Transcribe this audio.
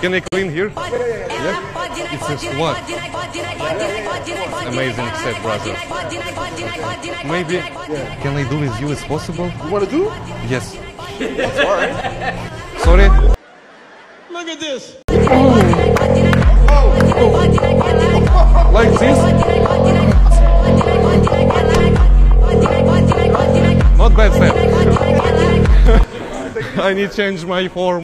Can I clean here? Yeah. It's just one. Amazing set, brother. Maybe. Can I do with you? It's possible? You want to do? Yes. All right. Sorry. Look at this. Like this? Not bad, Sam. I need change my form.